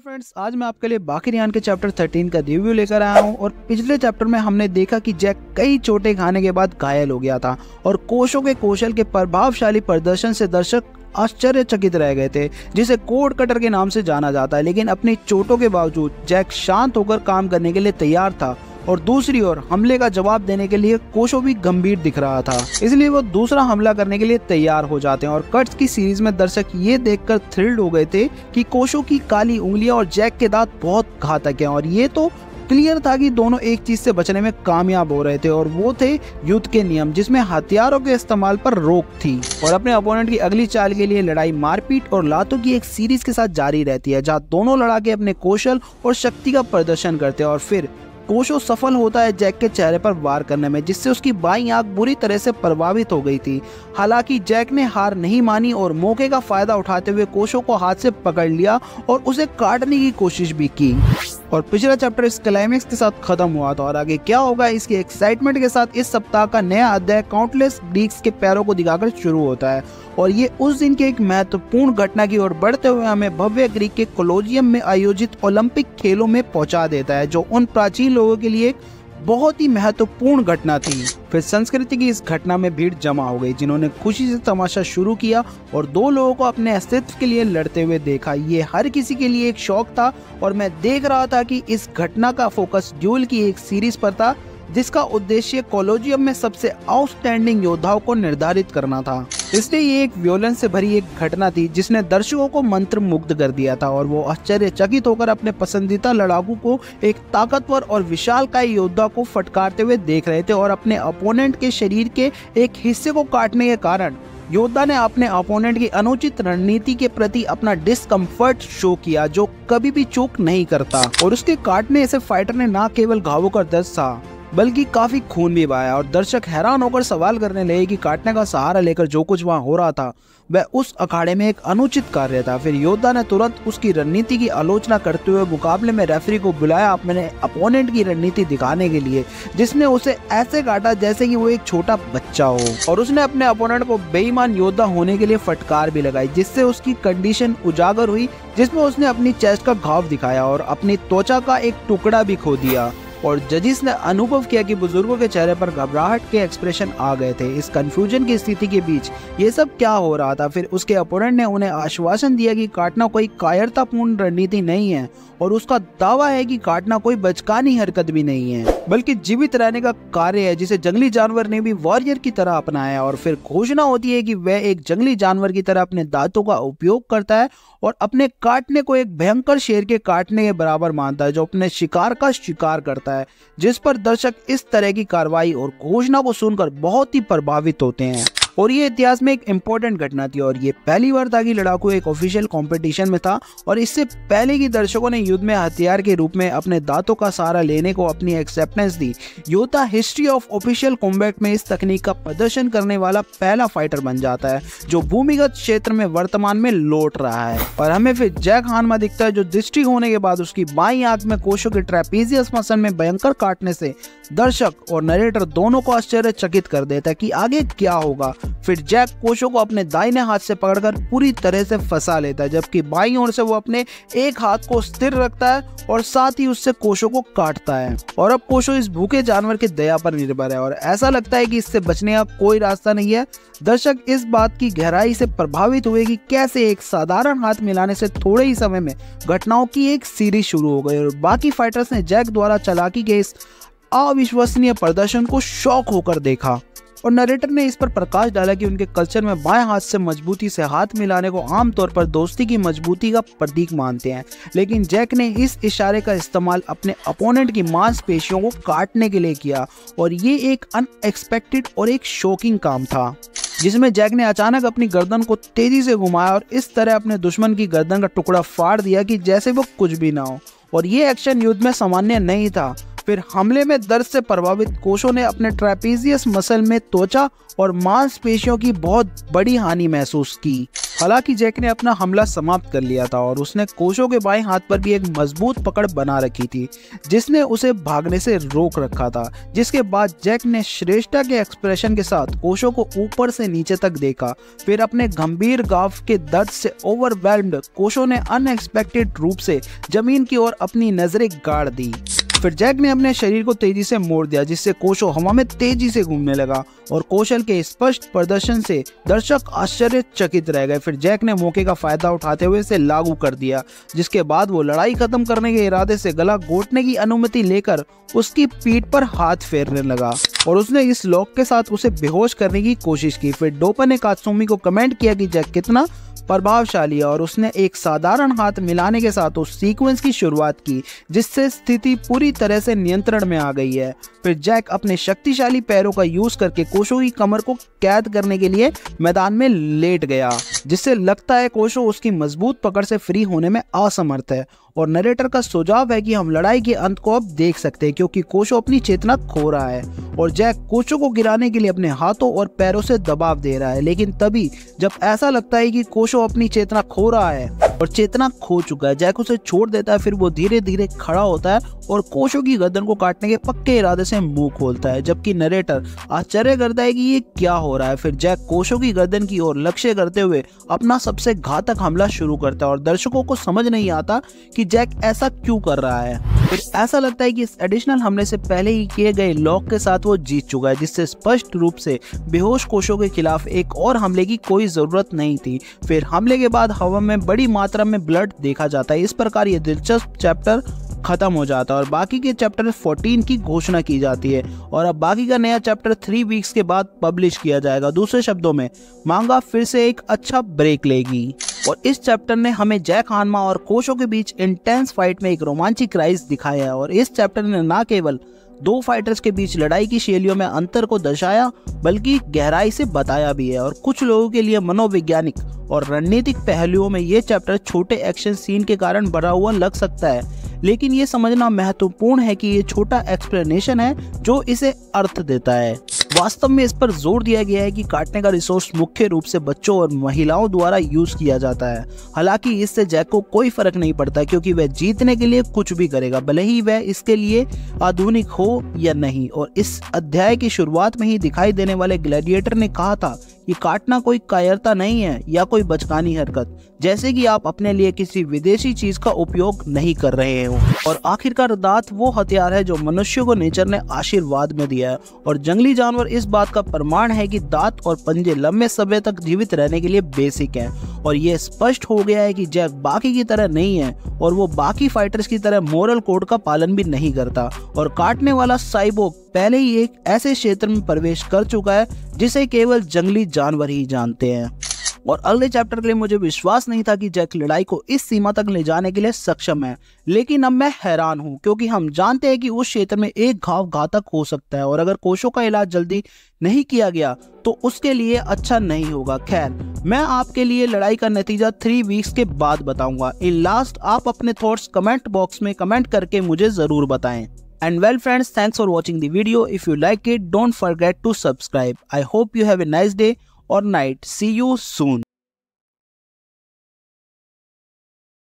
Friends आज मैं आपके लिए बाकी रियान के चैप्टर 13 का रिव्यू लेकर आया हूँ और पिछले चैप्टर में हमने देखा कि जैक कई चोटें खाने के बाद घायल हो गया था और कोशों के कौशल के प्रभावशाली प्रदर्शन से दर्शक आश्चर्यचकित रह गए थे, जिसे कोड कटर के नाम से जाना जाता है। लेकिन अपनी चोटों के बावजूद, जैक शांत होकर काम करने के लिए तैयार था। और दूसरी ओर हमले का जवाब देने के लिए कोशो भी गंभीर दिख रहा था। इसलिए वो दूसरा हमला करने के लिए तैयार हो जाते हैं और कट्स की सीरीज़ में दर्शक ये देखकर थ्रिल्ड हो गए थे कि कोशो की काली उंगलियाँ और जैक के दांत बहुत घातक हैं और ये तो क्लियर था कि दोनों एक चीज़ से बचने में कामयाब हो रहे थे और वो थे युद्ध के नियम, जिसमें हथियारों के इस्तेमाल पर रोक थी। और अपने अपोनेंट की अगली चाल के लिए लड़ाई मारपीट और लातों की एक सीरीज़ के साथ जारी रहती है, जहाँ दोनों लड़ाके अपने कौशल और शक्ति का प्रदर्शन करते हैं और फिर कोशो सफल होता है जैक के चेहरे पर वार करने में, जिससे उसकी बाई आँख बुरी तरह से प्रभावित हो गई थी। हालाँकि जैक ने हार नहीं मानी और मौके का फ़ायदा उठाते हुए कोशो को हाथ से पकड़ लिया और उसे काटने की कोशिश भी की। और पिछला चैप्टर इस क्लाइमेक्स के साथ खत्म हुआ था और आगे क्या होगा, इसकी एक्साइटमेंट के साथ इस सप्ताह का नया अध्याय काउंटलेस ग्रीक्स के पैरों को दिखाकर शुरू होता है। और ये उस दिन के एक महत्वपूर्ण घटना की ओर बढ़ते हुए हमें भव्य ग्रीक के कोलोजियम में आयोजित ओलंपिक खेलों में पहुँचा देता है, जो उन प्राचीन लोगों के लिए बहुत ही महत्वपूर्ण घटना थी। फिर संस्कृति की इस घटना में भीड़ जमा हो गई, जिन्होंने खुशी से तमाशा शुरू किया और दो लोगों को अपने अस्तित्व के लिए लड़ते हुए देखा। ये हर किसी के लिए एक शौक था और मैं देख रहा था कि इस घटना का फोकस ड्यूल की एक सीरीज़ पर था, जिसका उद्देश्य कॉलोजियम में सबसे आउटस्टैंडिंग योद्धाओं को निर्धारित करना था। इसलिए ये एक व्योलन से भरी एक घटना थी, जिसने दर्शकों को मंत्र मुग्ध कर दिया था और वो आश्चर्यचकित होकर अपने पसंदीदा लड़ाकू को एक ताकतवर और विशाल का योद्धा को फटकारते हुए देख रहे थे और अपने अपोनेंट के शरीर के एक हिस्से को काटने के कारण योद्धा ने अपने अपोनेंट की अनुचित रणनीति के प्रति अपना डिस्कम्फर्ट शो किया, जो कभी भी चूक नहीं करता। और उसके काटने से फाइटर ने न केवल घावों का दर्द था बल्कि काफ़ी खून भी बहाया और दर्शक हैरान होकर सवाल करने लगे कि काटने का सहारा लेकर जो कुछ वहाँ हो रहा था, वह उस अखाड़े में एक अनुचित कार्य था। फिर योद्धा ने तुरंत उसकी रणनीति की आलोचना करते हुए मुकाबले में रेफरी को बुलाया अपने अपोनेंट की रणनीति दिखाने के लिए, जिसने उसे ऐसे काटा जैसे कि वो एक छोटा बच्चा हो। और उसने अपने अपोनेंट को बेईमान योद्धा होने के लिए फटकार भी लगाई, जिससे उसकी कंडीशन उजागर हुई, जिसमें उसने अपनी चेस्ट का घाव दिखाया और अपनी त्वचा का एक टुकड़ा भी खो दिया। और जजिस ने अनुभव किया कि बुज़ुर्गों के चेहरे पर घबराहट के एक्सप्रेशन आ गए थे। इस कंफ्यूजन की स्थिति के बीच ये सब क्या हो रहा था? फिर उसके अपोनेंट ने उन्हें आश्वासन दिया कि काटना कोई कायरतापूर्ण रणनीति नहीं है और उसका दावा है कि काटना कोई बचकानी हरकत भी नहीं है, बल्कि जीवित रहने का कार्य है, जिसे जंगली जानवर ने भी वॉरियर की तरह अपनाया और फिर घोषणा होती है कि वह एक जंगली जानवर की तरह अपने दांतों का उपयोग करता है और अपने काटने को एक भयंकर शेर के काटने के बराबर मानता है, जो अपने शिकार का शिकार करता है। जिस पर दर्शक इस तरह की कार्रवाई और घोषणा को सुनकर बहुत ही प्रभावित होते हैं। और ये इतिहास में एक इम्पोर्टेंट घटना थी और ये पहली बार था कि लड़ाकू एक ऑफिशियल कंपटीशन में था और इससे पहले की दर्शकों ने युद्ध में हथियार के रूप में अपने दांतों का सहारा लेने को अपनी एक्सेप्टेंस दी, योद्धा हिस्ट्री ऑफ़ ऑफिशियल कॉम्बैट में इस तकनीक का प्रदर्शन करने वाला पहला फाइटर बन जाता है, जो भूमिगत क्षेत्र में वर्तमान में लौट रहा है। और हमें फिर जैक हानमा दिखता है, जो दृष्टि होने के बाद उसकी बाई आँख में कोशों के ट्रेपीजियस मसल में भयंकर काटने से दर्शक और नरेटर दोनों को आश्चर्यचकित कर देता है कि आगे क्या होगा। फिर जैक कोशो को अपने दाहिने हाथ से पकड़कर पूरी तरह से फंसा लेता है, जबकि बाई ओर से वो अपने एक हाथ को स्थिर रखता है और साथ ही उससे कोशो को काटता है। और अब कोशो इस भूखे जानवर की दया पर निर्भर है और ऐसा लगता है कि इससे बचने का कोई रास्ता नहीं है। दर्शक, इस बात की गहराई से प्रभावित हुए कि कैसे एक साधारण हाथ मिलाने से थोड़े ही समय में घटनाओं की एक सीरीज़ शुरू हो गई और बाकी फाइटर्स ने जैक द्वारा चलाकी के इस अविश्वसनीय प्रदर्शन को शौक होकर देखा। और नरेटर ने इस पर प्रकाश डाला कि उनके कल्चर में बाएँ हाथ से मजबूती से हाथ मिलाने को आमतौर पर दोस्ती की मजबूती का प्रतीक मानते हैं। लेकिन जैक ने इस इशारे का इस्तेमाल अपने अपोनेंट की मांसपेशियों को काटने के लिए किया और ये एक अनएक्सपेक्टेड और एक शॉकिंग काम था, जिसमें जैक ने अचानक अपनी गर्दन को तेज़ी से घुमाया और इस तरह अपने दुश्मन की गर्दन का टुकड़ा फाड़ दिया कि जैसे वो कुछ भी ना हो। और ये एक्शन युद्ध में सामान्य नहीं था। फिर हमले में दर्द से प्रभावित कोशो ने अपने ट्रेपीजियस मसल में त्वचा और मांसपेशियों की बहुत बड़ी हानि महसूस की। हालाँकि जैक ने अपना हमला समाप्त कर लिया था और उसने कोशो के बाएँ हाथ पर भी एक मज़बूत पकड़ बना रखी थी, जिसने उसे भागने से रोक रखा था, जिसके बाद जैक ने श्रेष्ठा के एक्सप्रेशन के साथ कोशो को ऊपर से नीचे तक देखा। फिर अपने गंभीर गाव के दर्द से ओवरवेल्म्ड कोशो ने अनएक्सपेक्टेड रूप से ज़मीन की ओर अपनी नज़रें गाड़ दी। फिर जैक ने अपने शरीर को तेज़ी से मोड़ दिया, जिससे कोशो हवा में तेज़ी से घूमने लगा और कौशल के स्पष्ट प्रदर्शन से दर्शक आश्चर्यचकित रह गए। फिर जैक ने मौके का फ़ायदा उठाते हुए इसे लागू कर दिया, जिसके बाद वो लड़ाई खत्म करने के इरादे से गला घोटने की अनुमति लेकर उसकी पीठ पर हाथ फेरने लगा और उसने इस लॉक के साथ उसे बेहोश करने की कोशिश की। फिर डोपर ने कात्सुमी को कमेंट किया कि जैक कितना प्रभावशाली और उसने एक साधारण हाथ मिलाने के साथ उस सीक्वेंस की शुरुआत की, जिससे स्थिति पूरी तरह से नियंत्रण में आ गई है। फिर जैक अपने शक्तिशाली पैरों का यूज़ करके कोशो की कमर को कैद करने के लिए मैदान में लेट गया, जिससे लगता है कोशो उसकी मज़बूत पकड़ से फ्री होने में असमर्थ है। और नरेटर का सुझाव है कि हम लड़ाई के अंत को अब देख सकते हैं, क्योंकि कोशो अपनी चेतना खो रहा है। और जैक कोचो को गिराने के लिए अपने हाथों और पैरों से दबाव दे रहा है, लेकिन तभी जब ऐसा लगता है कि कोशो अपनी चेतना खो रहा है और चेतना खो चुका है, जैक उसे छोड़ देता है, फिर वो धीरे धीरे खड़ा होता है और कोशो की गर्दन को काटने के पक्के इरादे से मुँह खोलता है, जबकि नरेटर आश्चर्य करता है कि ये क्या हो रहा है। फिर जैक कोशो की गर्दन की ओर लक्ष्य करते हुए अपना सबसे घातक हमला शुरू करता है और दर्शकों को समझ नहीं आता कि जैक ऐसा क्यों कर रहा है। फिर ऐसा लगता है कि इस एडिशनल हमले से पहले ही किए गए लॉक के साथ वो जीत चुका है, जिससे स्पष्ट रूप से बेहोश कोशों के खिलाफ एक और हमले की कोई ज़रूरत नहीं थी। फिर हमले के बाद हवा में बड़ी मात्रा में ब्लड देखा जाता है। इस प्रकार ये दिलचस्प चैप्टर खत्म हो जाता है और बाकी के चैप्टर 14 की घोषणा की जाती है। और अब बाकी का नया चैप्टर थ्री वीक्स के बाद पब्लिश किया जाएगा। दूसरे शब्दों में, मांगा फिर से एक अच्छा ब्रेक लेगी। और इस चैप्टर ने हमें जैक हानमा और कोशो के बीच इंटेंस फाइट में एक रोमांचिक राइज दिखाया है और इस चैप्टर ने न केवल दो फाइटर्स के बीच लड़ाई की शैलियों में अंतर को दर्शाया, बल्कि गहराई से बताया भी है और कुछ लोगों के लिए मनोवैज्ञानिक और रणनीतिक पहलुओं में ये चैप्टर छोटे एक्शन सीन के कारण भरा हुआ लग सकता है। लेकिन ये समझना महत्वपूर्ण है कि ये छोटा एक्सप्लेनेशन है जो इसे अर्थ देता है। वास्तव में इस पर ज़ोर दिया गया है कि काटने का रिसोर्स मुख्य रूप से बच्चों और महिलाओं द्वारा यूज़ किया जाता है। हालाँकि इससे जैक को कोई फ़र्क नहीं पड़ता क्योंकि वह जीतने के लिए कुछ भी करेगा, भले ही वह इसके लिए आधुनिक हो या नहीं। और इस अध्याय की शुरुआत में ही दिखाई देने वाले ग्लैडिएटर ने कहा था कि काटना कोई कायरता नहीं है या कोई बचकानी हरकत, जैसे कि आप अपने लिए किसी विदेशी चीज़ का उपयोग नहीं कर रहे हो। और आखिरकार दांत वो हथियार है जो मनुष्य को नेचर ने आशीर्वाद में दिया है। और जंगली जानवर इस बात का प्रमाण है कि दांत और पंजे लंबे समय तक जीवित रहने के लिए बेसिक है। और ये स्पष्ट हो गया है कि जैक बाकी की तरह नहीं है और वो बाकी फाइटर्स की तरह मोरल कोड का पालन भी नहीं करता। और काटने वाला साइबोक पहले ही एक ऐसे क्षेत्र में प्रवेश कर चुका है, जिसे केवल जंगली जानवर ही जानते हैं। और अगले चैप्टर के लिए मुझे विश्वास नहीं था कि जैक लड़ाई को इस सीमा तक ले जाने के लिए सक्षम है। लेकिन अब मैं हैरान हूँ क्योंकि हम जानते हैं कि उस क्षेत्र में एक घाव घातक हो सकता है और अगर कोशों का इलाज जल्दी नहीं किया गया तो उसके लिए अच्छा नहीं होगा। खैर मैं आपके लिए लड़ाई का नतीजा थ्री वीक्स के बाद बताऊँगा। इन लास्ट आप अपने थॉट्स कमेंट बॉक्स में कमेंट करके मुझे ज़रूर बताएँ। And well friends, thanks for watching the video. If you like it, don't forget to subscribe. I hope you have a nice day. Or night. See you soon.